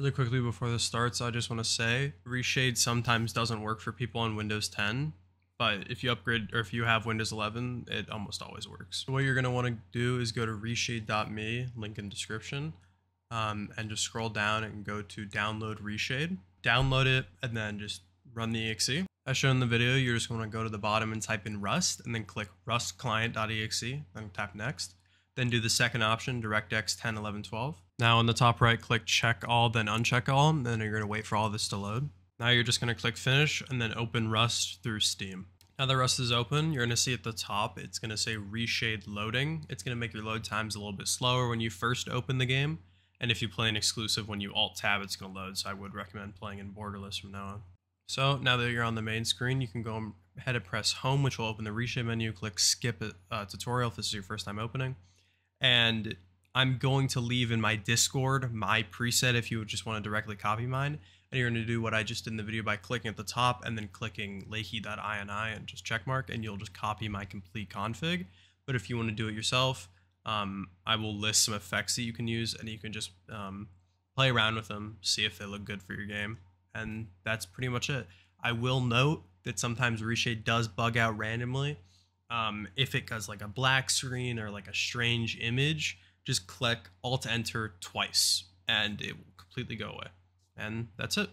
Really quickly before this starts, I just want to say reshade sometimes doesn't work for people on Windows 10, but if you upgrade or if you have Windows 11, it almost always works. What you're going to want to do is go to reshade.me, link in description, um, and just scroll down and go to download reshade. Download it and then just run the exe. As shown in the video, you're just going to go to the bottom and type in rust and then click rust client.exe, then tap next. Then do the second option, DirectX 10, 11, 12. Now on the top right, click check all, then uncheck all, and then you're gonna wait for all this to load. Now you're just gonna click finish and then open Rust through Steam. Now that Rust is open, you're gonna see at the top, it's gonna say reshade loading. It's gonna make your load times a little bit slower when you first open the game. And if you play an exclusive, when you alt tab, it's gonna load. So I would recommend playing in borderless from now on. So now that you're on the main screen, you can go ahead and press home, which will open the reshade menu. Click skip uh, tutorial if this is your first time opening and I'm going to leave in my Discord my preset if you just want to directly copy mine. And you're going to do what I just did in the video by clicking at the top and then clicking lakey.ini and just checkmark, and you'll just copy my complete config. But if you want to do it yourself, um, I will list some effects that you can use, and you can just um, play around with them, see if they look good for your game. And that's pretty much it. I will note that sometimes Reshade does bug out randomly, um, if it does like a black screen or like a strange image, just click Alt Enter twice and it will completely go away. And that's it.